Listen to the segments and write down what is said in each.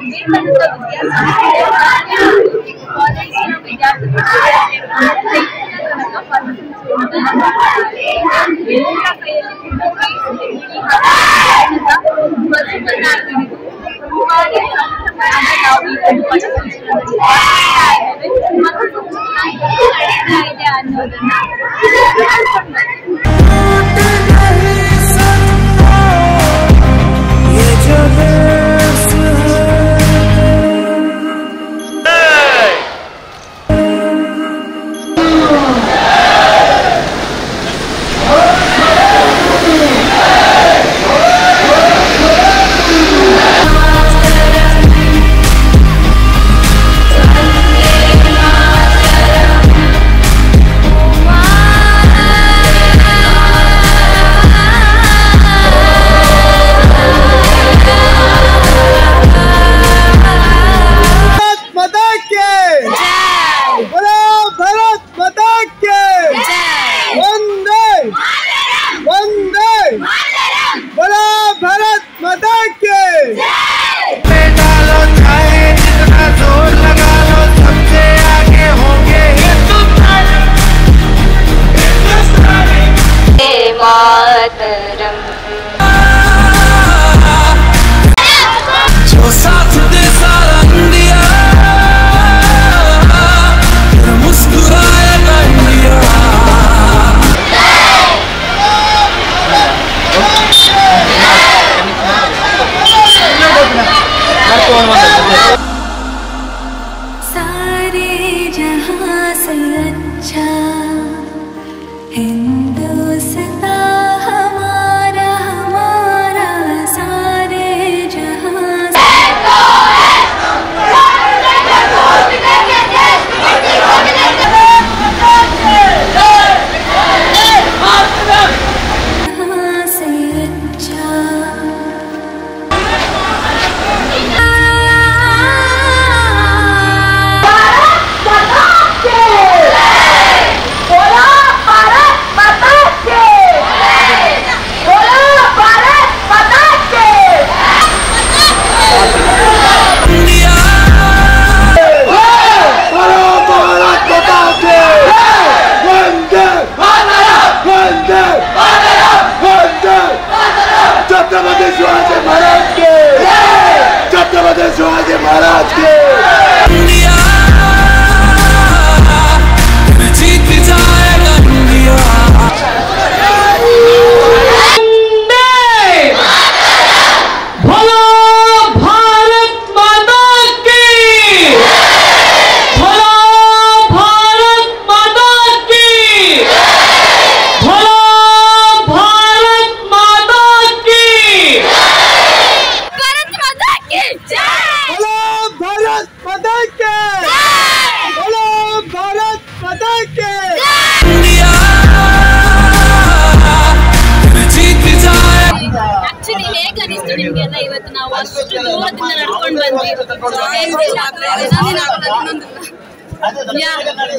ಪ್ರಜ್ಞಾ creations YouTube ಚಾನಲ್ಗೆ ಸ್ವಾಗತ ಇದು ನಮ್ಮ ವಿವೇಕಾನಂದ ಕಾಲೇಜಿನಲ್ಲಿ ವಿವೇಕಾನಂದ ವಿದ್ಯಾಸಂಸ್ಥೆ ಕಾಲೇಜಿನ ವಿದ್ಯಾರ್ಥಿಗಳು ತನಕ ಪದವಿಯನ್ನು ಮಾಡ್ತಾರೆ. ಎಲ್ಲರ ಕೈಯಲ್ಲಿ ಕೂಡ ಕೈ ಅನ್ನೋದನ್ನ जहां से अच्छा हिंदुस्तां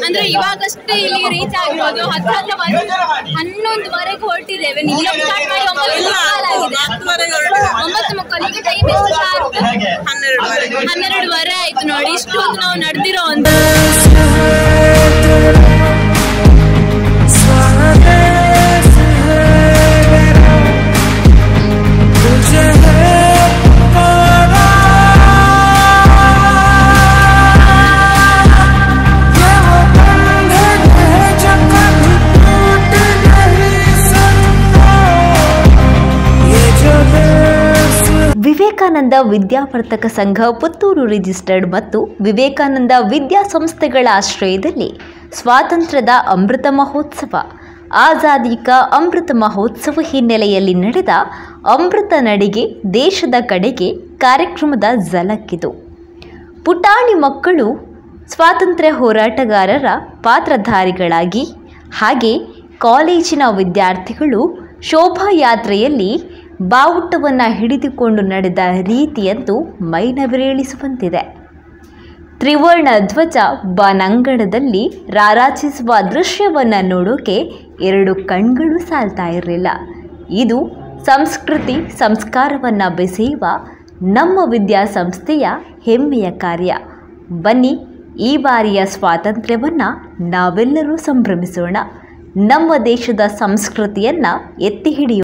ಅಂದ್ರೆ ಇವಾಗಷ್ಟೇ ಇಲ್ಲಿ ರೀಚ್ ಆಗಿರೋದು. ಹತ್ತು ಹನ್ನೊಂದುವರೆಗೂ ಹೊರಟಿದ್ದೇವೆ. ಒಂಬತ್ತು ಮಕ್ಕಳಿಗೆ ಟೈಮ್ ಹನ್ನೆರಡುವರೆ ಆಯ್ತು ನೋಡಿ. ಇಷ್ಟೊಂದು ನಾವು ನಡೆದಿರೋ ಒಂದು ವಿವೇಕಾನಂದ ವಿದ್ಯಾವರ್ತಕ ಸಂಘ ಪುತ್ತೂರು ರಿಜಿಸ್ಟರ್ಡ್ ಮತ್ತು ವಿವೇಕಾನಂದ ವಿದ್ಯಾಸಂಸ್ಥೆಗಳ ಆಶ್ರಯದಲ್ಲಿ ಸ್ವಾತಂತ್ರ್ಯದ ಅಮೃತ ಮಹೋತ್ಸವ. ಆಜಾದಿ ಕಾ ಅಮೃತ ಮಹೋತ್ಸವ ಹಿನ್ನೆಲೆಯಲ್ಲಿ ನಡೆದ ಅಮೃತ ನಡಿಗೆ ದೇಶದ ಕಡೆಗೆ ಕಾರ್ಯಕ್ರಮದ ಝಲಕ್ಕಿದು. ಪುಟಾಣಿ ಮಕ್ಕಳು ಸ್ವಾತಂತ್ರ್ಯ ಹೋರಾಟಗಾರರ ಪಾತ್ರಧಾರಿಗಳಾಗಿ ಹಾಗೆ ಕಾಲೇಜಿನ ವಿದ್ಯಾರ್ಥಿಗಳು ಶೋಭಾಯಾತ್ರೆಯಲ್ಲಿ ಬಾವುಟವನ್ನು ಹಿಡಿದುಕೊಂಡು ನಡೆದ ರೀತಿಯಂತೂ ಮೈನವಿರೇಳಿಸುವಂತಿದೆ. ತ್ರಿವರ್ಣ ಧ್ವಜ ಬನಂಗಡದಲ್ಲಿ ರಾರಾಜಿಸುವ ದೃಶ್ಯವನ್ನು ನೋಡೋಕೆ ಎರಡು ಕಣ್ಗಳು ಸಾಲ್ತಾ ಇರಲಿಲ್ಲ. ಇದು ಸಂಸ್ಕೃತಿ ಸಂಸ್ಕಾರವನ್ನು ಬೆಸೆಯುವ ನಮ್ಮ ವಿದ್ಯಾಸಂಸ್ಥೆಯ ಹೆಮ್ಮೆಯ ಕಾರ್ಯ. ಬನ್ನಿ, ಈ ಬಾರಿಯ ಸ್ವಾತಂತ್ರ್ಯವನ್ನು ನಾವೆಲ್ಲರೂ ಸಂಭ್ರಮಿಸೋಣ. ನಮ್ಮ ದೇಶದ ಸಂಸ್ಕೃತಿಯನ್ನು ಎತ್ತಿ ಹಿಡಿಯೋಣ